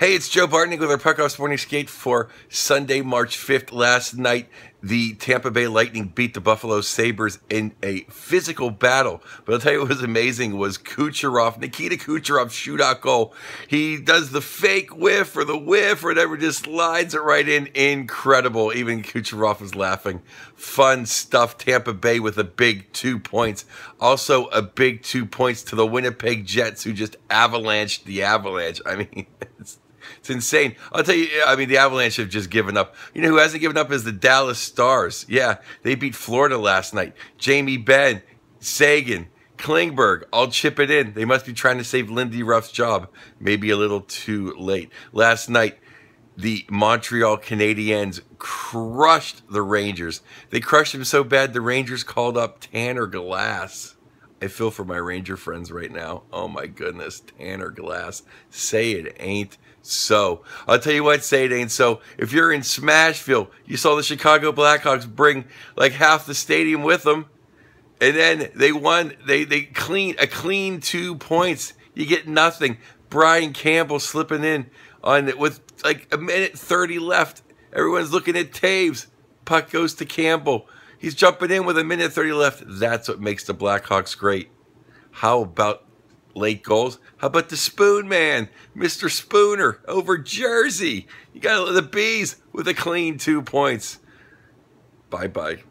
Hey, it's Joe Bartnick with our Puck Off Morning Skate for Sunday, March 5th. Last night, the Tampa Bay Lightning beat the Buffalo Sabres in a physical battle. But I'll tell you what was amazing was Kucherov, Nikita Kucherov shootout goal. He does the fake whiff or the whiff or whatever, just slides it right in. Incredible. Even Kucherov was laughing. Fun stuff. Tampa Bay with a big two points. Also, a big two points to the Winnipeg Jets, who just avalanched the Avalanche. I mean, it's insane. I'll tell you, I mean, the Avalanche have just given up. You know who hasn't given up is the Dallas Stars. Yeah, they beat Florida last night. Jamie Benn, Seguin, Klingberg, all chip it in. They must be trying to save Lindy Ruff's job. Maybe a little too late. Last night, the Montreal Canadiens crushed the Rangers. They crushed them so bad, the Rangers called up Tanner Glass. I feel for my Ranger friends right now. Oh my goodness, Tanner Glass. Say it ain't so. I'll tell you what, say it ain't so. If you're in Smashville, you saw the Chicago Blackhawks bring like half the stadium with them. And then they won, they, they clean, a clean two points. You get nothing. Brian Campbell slipping in on it with like a minute 30 left. Everyone's looking at Toews. Puck goes to Campbell. He's jumping in with a minute 30 left. That's what makes the Blackhawks great. How about late goals? How about the Spoon Man, Mr. Spooner over Jersey? You got the Bees with a clean two points. Bye bye.